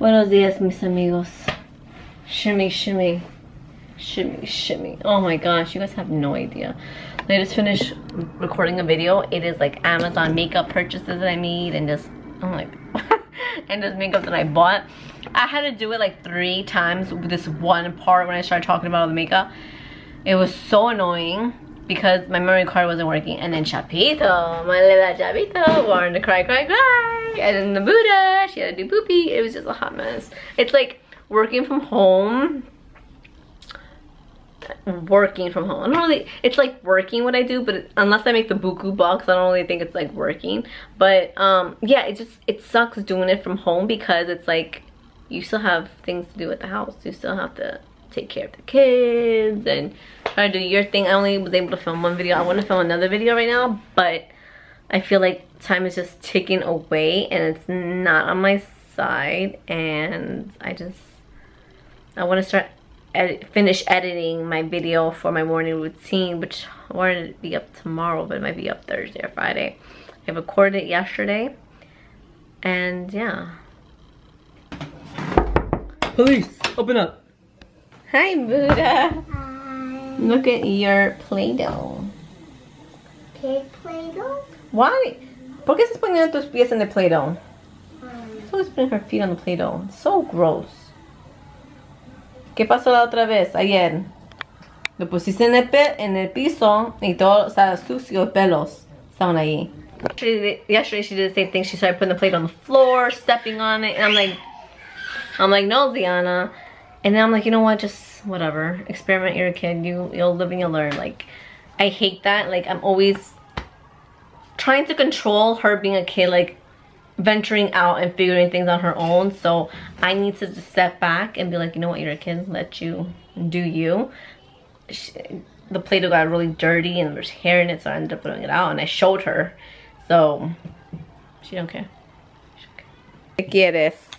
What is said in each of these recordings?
Buenos dias, mis amigos. Shimmy, shimmy. Shimmy, shimmy. Oh my gosh, you guys have no idea. I just finished recording a video. It is like Amazon makeup purchases that I made and just, oh I'm like, and this makeup that I bought. I had to do it like three times with this one part when I started talking about all the makeup. It was so annoying because my memory card wasn't working. And then Chapito, my little Chapito, wanted to cry, cry, cry. And then the Buddha, she had to do poopy. It was just a hot mess. It's like working from home working from home. I don't really, it's like working what I do, but it, unless I make the buku box, I don't really think it's like working. But um, yeah, it just, it sucks doing it from home because it's like, you still have things to do at the house. You still have to take care of the kids and try to do your thing. I only was able to film one video. I want to film another video right now, but I feel like time is just ticking away and it's not on my side and I just, I want to start edit, finish editing my video for my morning routine, which I wanted to be up tomorrow, but it might be up Thursday or Friday. I recorded it yesterday, and yeah. Police, open up. Hi, Buddha. Look at your Play-Doh. Play-Doh? Why? ¿Por qué estás poniendo tus pies en el Play-Doh? Um, She's always putting her feet on the Play-Doh. So gross. ¿Qué pasó la otra vez, ayer? Lo pusiste en el, en el piso y todo estaba sucio, pelos estaban ahí. Yesterday, yesterday she did the same thing. She started putting the plate on the floor, stepping on it, and I'm like, I'm like, no, Ziana. And then I'm like, you know what? Just whatever. Experiment. You're a kid. You you'll live and you'll learn. Like, I hate that. Like, I'm always trying to control her being a kid. Like, venturing out and figuring things on her own. So I need to step back and be like, you know what, you're a kid, let you do you. She, the Play-Doh got really dirty and there's hair in it, so I ended up throwing it out and I showed her. So she don't care. She don't care. ¿Qué quieres?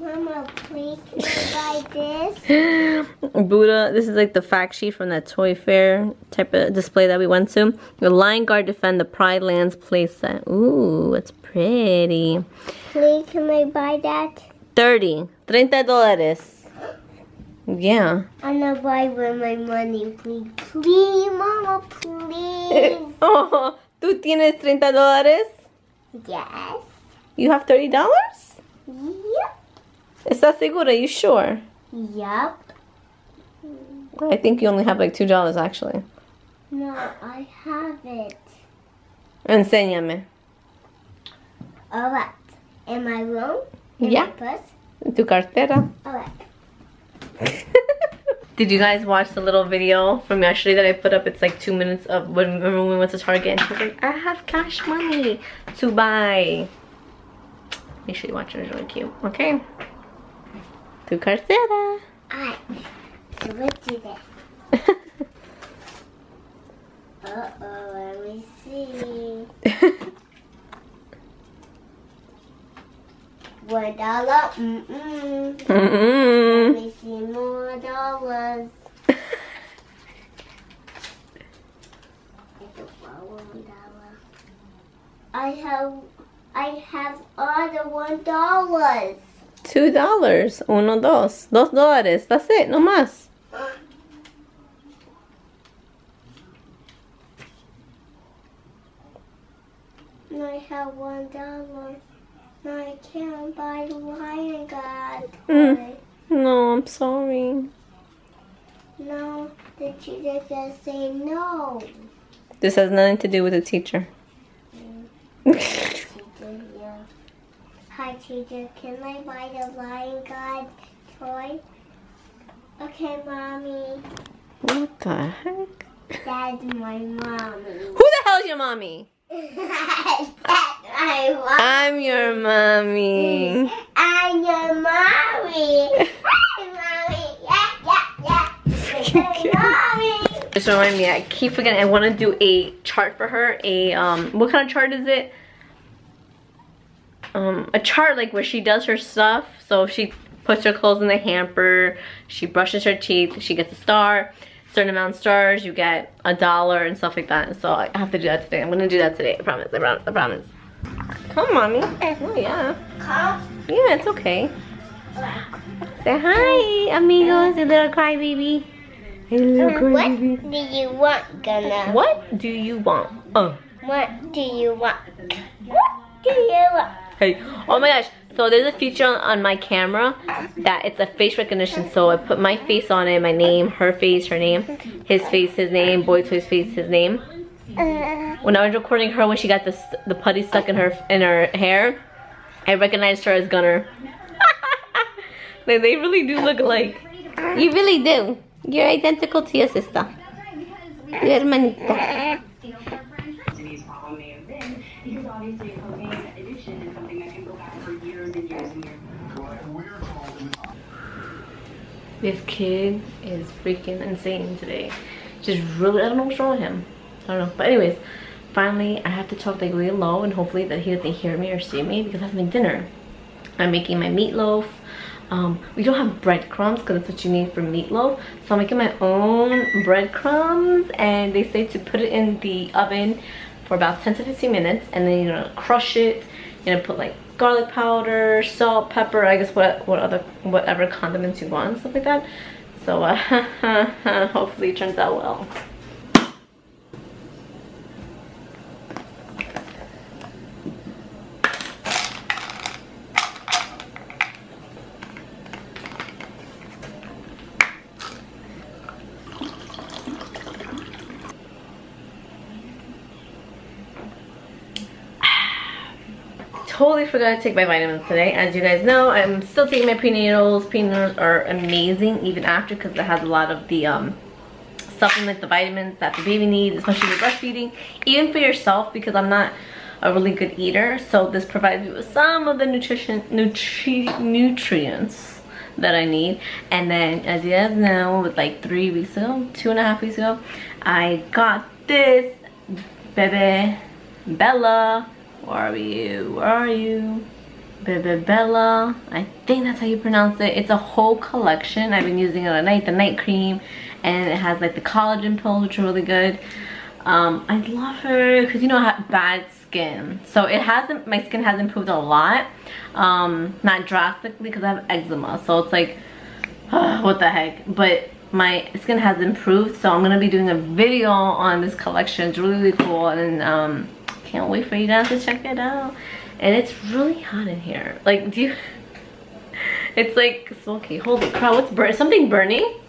Mama, please can buy this? Buddha, this is like the fact sheet from that toy fair type of display that we went to. The Lion Guard Defend the Pride Lands playset. Ooh, it's pretty. Please can I buy that? 30. 30 dólares. Yeah. I'm gonna buy with my money, please. Please, Mama, please. Oh, ¿tú tienes 30 dólares? yes. You have 30 dollars? Yep. ¿Estás segura? Are you sure? Yep. I think you only have like $2 actually. No, I have it. Enséñame. Alright. In my room? In Yeah. my purse? Tu cartera. Alright. Did you guys watch the little video from yesterday that I put up? It's like two minutes of when, when we went to Target and she was like, I have cash money to buy. Make sure you watch it, it's really cute. Okay. Tu cartera. Alright. So let's do this. Uh-oh, let me see. One dollar. Mm-mm. Let Mm-mm. me see more dollars. It's a one dollar. I have, I have all the one dollars. Two dollars. Uno, dos. Dos dólares. That's it. No más. I have one dollar. No, I can't buy the lion guard. Mm. No, I'm sorry. No, the teacher just say no. This has nothing to do with the teacher. Hi, teacher. Can I buy the lion guard toy? Okay, mommy. what the heck? That's my mommy. Who the hell's your mommy? That's my mommy. I'm your mommy. I'm your mommy. Hi, mommy. Yeah, yeah, yeah. Mommy. Just remind me, I keep forgetting. I want to do a chart for her. A um, what kind of chart is it? Um, a chart like where she does her stuff. So if she puts her clothes in the hamper, she brushes her teeth, she gets a star. Certain amount of stars, you get a dollar and stuff like that. So I have to do that today. I'm gonna do that today. I promise. I promise. I promise. Come, mommy. Oh yeah. Come. Yeah, it's okay. Say hi, amigos, you little crybaby. Hey, little What crybaby. do you want, Gunner? What do you want? Uh. What do you want? What do you want? Hey, oh my gosh. So there's a feature on, on my camera that it's a face recognition. So I put my face on it, my name, her face, her name, his face, his name, boy toy's face, his name. When I was recording her when she got the the putty stuck in her in her hair, I recognized her as Gunner. they, they really do look alike. You really do. You're identical to your sister. Your hermanita. Addiction is something that can go back for years and years and years. This kid is freaking insane today. Just really, I don't know what's wrong with him. I don't know. But anyways, finally I have to talk like really low and hopefully that he doesn't hear me or see me because I have to make dinner. I'm making my meatloaf. Um, we don't have breadcrumbs because that's what you need for meatloaf. So I'm making my own breadcrumbs and they say to put it in the oven for about 10 to 15 minutes and then you're gonna crush it. Gonna put like garlic powder, salt, pepper, I guess what what other whatever condiments you want, stuff like that. So uh, hopefully it turns out well. Totally forgot to take my vitamins today. As you guys know, I'm still taking my prenatals. Prenatals are amazing even after because it has a lot of the um, supplements, the vitamins that the baby needs, especially with breastfeeding. Even for yourself because I'm not a really good eater. So this provides me with some of the nutrition, nutri nutrients that I need. And then as you guys know, with like three weeks ago, two and a half weeks ago, I got this Bebe Bella where are you? Where are you? Bebe Bella. I think that's how you pronounce it. It's a whole collection. I've been using it at night, the night cream. And it has like the collagen pills, which are really good. Um, I love her because you know I have bad skin. So it hasn't, my skin has improved a lot. Um, not drastically because I have eczema. So it's like, what the heck. But my skin has improved. So I'm going to be doing a video on this collection. It's really, really cool. And um, can't wait for you guys to check it out. And it's really hot in here. Like do you it's like smoky. Holy crap what's burn something burning?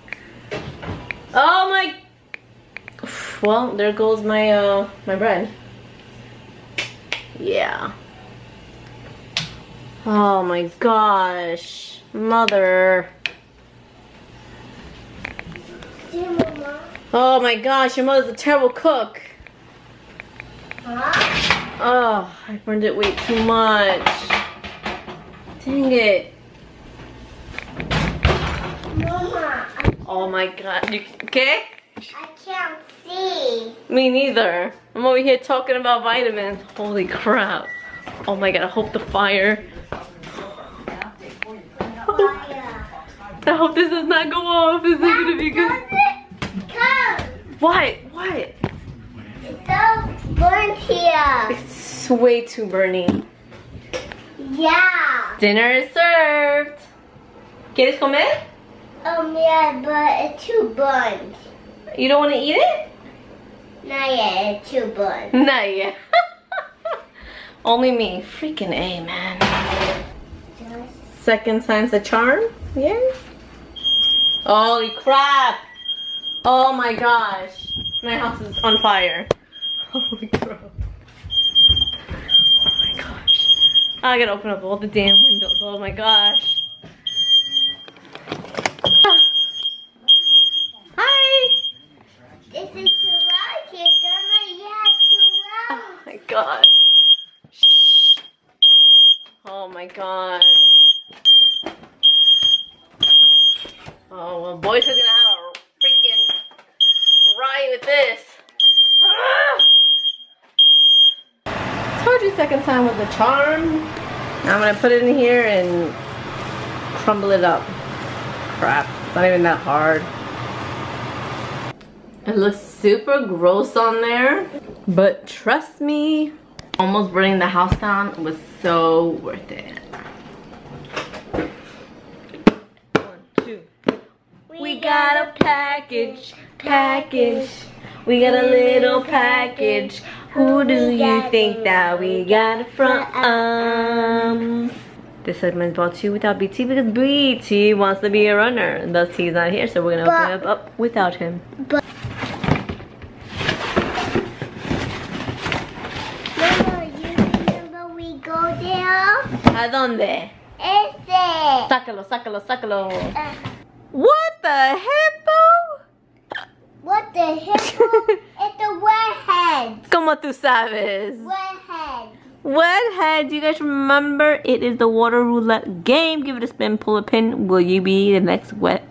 Oh my well there goes my uh my bread. Yeah. Oh my gosh mother. Oh my gosh your mother's a terrible cook. Huh? Oh, I burned it way too much. Dang it. Mama, Oh my god. You okay? I can't see. Me neither. I'm over here talking about vitamins. Holy crap. Oh my god, I hope the fire. I hope this does not go off. This is gonna be good. Come. What? What? It's burnt here. It's way too burning. Yeah. Dinner is served. ¿Quieres comer? Um, yeah, but it's too burnt. You don't want to eat it? Not yet, it's too burnt. Not yet. Only me. Freaking A, man. Second time's a charm? Yeah. Holy crap! Oh my gosh. My house is on fire. Holy crap. Oh my gosh. I gotta open up all the damn windows. Oh my gosh. Ah. Hi! This is too loud here, Grandma. Yeah, too loud. Oh my god. Oh my god. Oh well, boys are gonna have a freaking riot with this. Ah! Told you second time was a charm. I'm gonna put it in here and crumble it up. Crap, it's not even that hard. It looks super gross on there, but trust me, almost burning the house down was so worth it. We got a package, package. We got a little package. Who do you think that we got it from? This segment is brought to you without BT because BT wants to be a runner. And thus he's not here, so we're gonna open it up without him. Mama, you remember we go there? ¿A dónde? Ese. Sácalo, sácalo, sácalo. Uh, What the hippo? What the hell? it's a redhead. ¿Cómo tú sabes? Wet head, do you guys remember? It is the water roulette game. Give it a spin, pull a pin. Will you be the next wet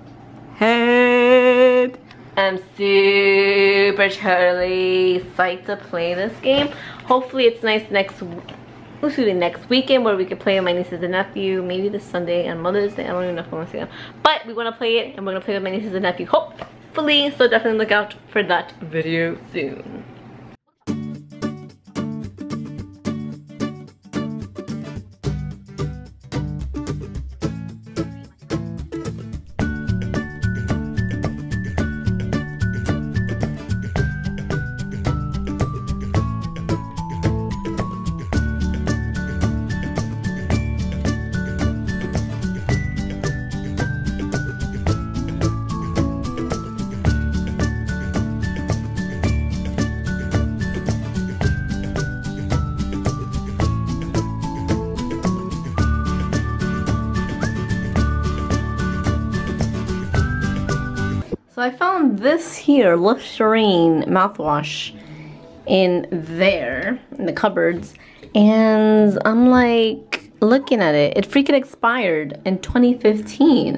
head? I'm super Charlie psyched to play this game. Hopefully it's nice next excuse me, next weekend where we can play with my nieces and nephew. Maybe this Sunday and Mother's Day. I don't even know if I want to see them. But we want to play it and we're going to play with my nieces and nephew. Hopefully. So definitely look out for that video soon. So I found this here, Listerine mouthwash in there, in the cupboards. And I'm like, looking at it, it freaking expired in 2015.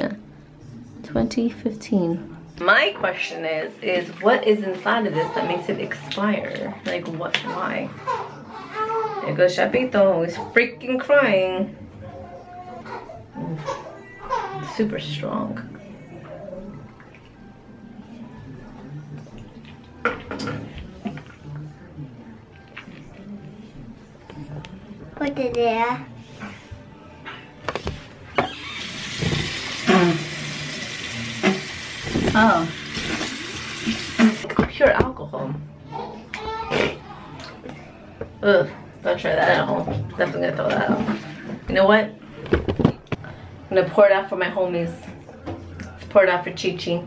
2015. My question is, is what is inside of this that makes it expire? Like what, why? There goes Chapito, he's freaking crying. Super strong. Put it there. Oh. Pure alcohol. Ugh, don't try that at home. Definitely gonna throw that out. You know what? I'm gonna pour it out for my homies. Let's pour it out for Chi Chi.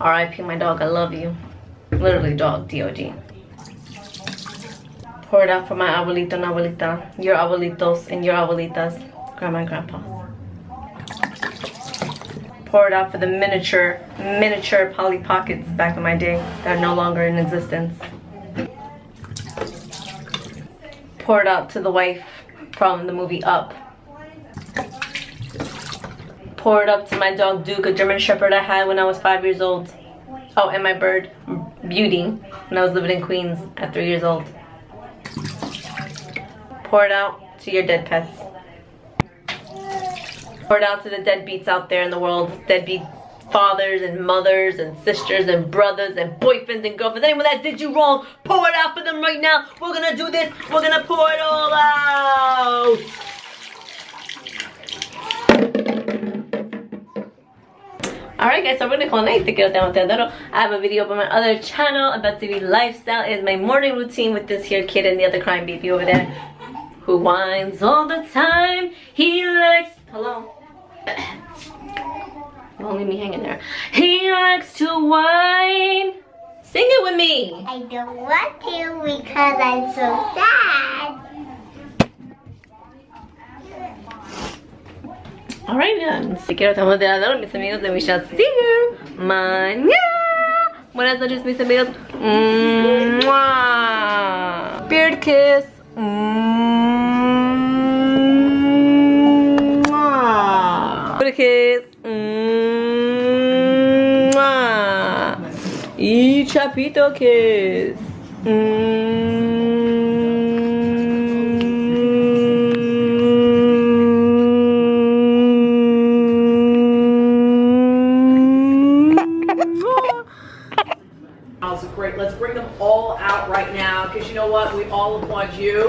R.I.P. my dog, I love you. Literally dog, D-O-G. Pour it out for my abuelito and abuelita, your abuelitos and your abuelitas, grandma and grandpa. Pour it out for the miniature, miniature Polly Pockets back in my day that are no longer in existence. Pour it out to the wife from the movie Up. Pour it up to my dog Duke, a German Shepherd I had when I was five years old. Oh, and my bird, Beauty, when I was living in Queens at three years old. Pour it out to your dead pets. Pour it out to the deadbeats out there in the world. Deadbeat fathers and mothers and sisters and brothers and boyfriends and girlfriends. Anyone that did you wrong, pour it out for them right now. We're gonna do this. We're gonna pour it all out. Alright guys, so we're gonna call night to get down with little. I have a video up on my other channel A Betsy V Lifestyle. Is my morning routine with this here kid and the other crying baby over there. Who whines all the time. He likes hello. Don't leave me hanging there. He likes to whine. Sing it with me. I don't want to because I'm so sad. Alright then, si quiero estamos de lado, mis amigos, and we shall see you mañana. Buenas noches, mis amigos. Mwah. Beard kiss. Y chapito kiss. Mm. Is great. Let's bring them all out right now because you know what? We all applaud you.